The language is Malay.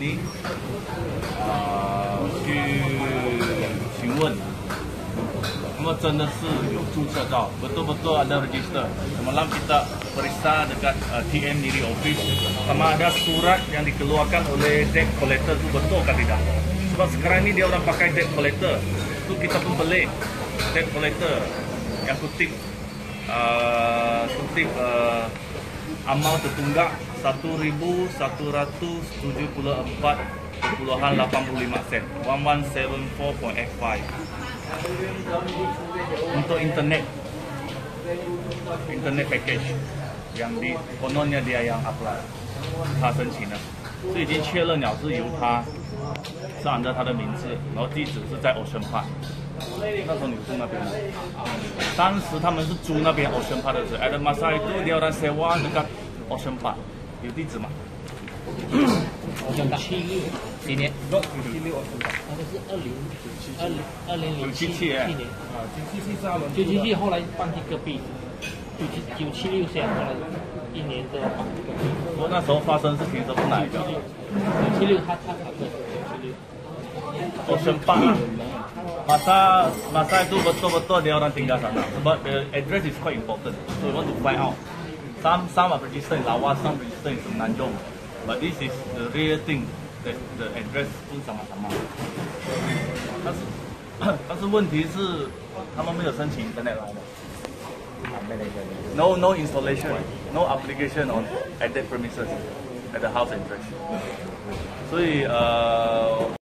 你啊、呃、去询问，那么真的是有注册到，不多不多 uh, ada register。那么让 kita periksa dekat、呃、TM uh, Niri office，sama ada surat yang dikeluarkan oleh debt collector tu betul ke tidak. Sebab sekarang ni dia orang pakai debt collector，tu kita pun beli debt collector yang kutip、呃、kutip、呃 uh, amal tertunggak 1174.85 sen 1174.85 untuk internet internet package yang di kononnya dia yang apply 他申请的，是已经确认了是由他是按照他的名字，然后地址是在 Ocean Park。 那时候你住那边吗？当时他们是租那边 Ocean Park 的时候，ada masa itu dia orang sewa dekat Ocean Park，有地址吗？七六几年？七六二那个是二零二零二零零七九七年，啊，九七七是他们九七七后来搬去隔壁，九七九七六先后来一年都要搬去隔那时候发生事情都是哪一个九七六他他他对九七六。？Ocean Park。Masa masa itu betul-betul dia orang tinggal sana. Sebab the address is quite important. So we want to find out. Some some are registered in Lawas, some registered in Semenanjung. But this is the real thing that the address 不是sama-sama. 但是但是问题是他们没有申请 internet 来的。No no installation, no application on at that premises at the house address. 所以呃。